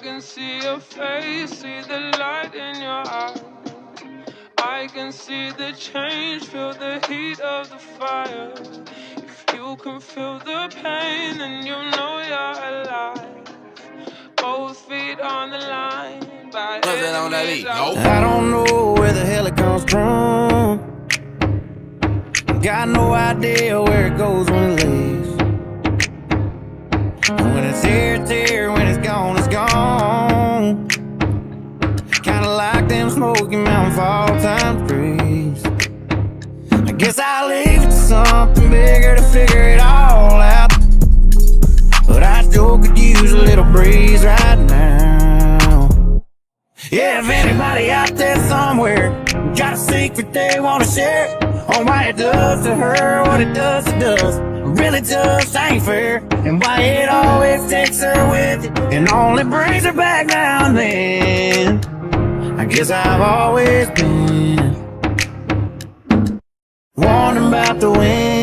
can see your face, see the light in your eyes. I can see the change, feel the heat of the fire. If you can feel the pain, then you know you're alive. Both feet on the line. By on that beat? Nope. I don't know where the hell it comes from. Got no idea where it goes when to figure it all out. But I sure could use a little breeze right now. Yeah, if anybody out there somewhere got a secret they wanna share on why it does to her what it does to us, really just ain't fair, and why it always takes her with it and only brings her back now and then. I guess I've always been wondering about the wind.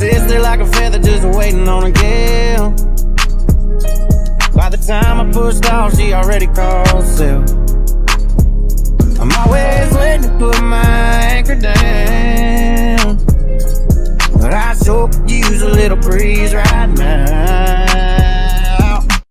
Sits there like a feather just waiting on a gale. By the time I pushed off, she already called sail. I'm always waiting to put my anchor down. But I sure could use a little breeze right now.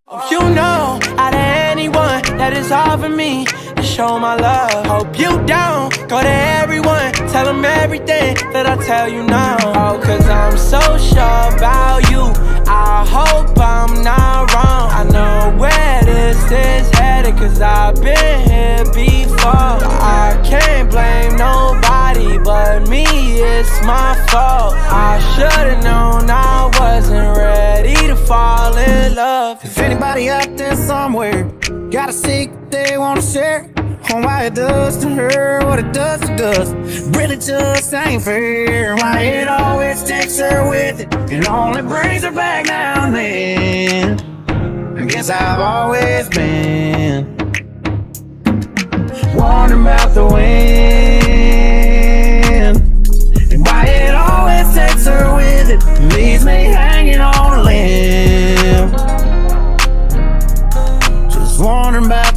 Hope you know out of anyone that is offering me to show my love. Hope you don't go to everyone, tell them everything that I tell you now. Oh, cause I'm so sure about you. I hope I'm not wrong. I know where this is headed, cause I've been here before. I can't blame nobody but me, it's my fault. I should've known I wasn't ready to fall in love. If anybody out there somewhere got a secret they wanna share on why it does to her what it does to us. Really just ain't fair. Why it always takes her with it and only brings her back now and then. I guess I've always been wondering about the wind and why it always takes her with it, leaves me hanging on a limb. Just wondering about.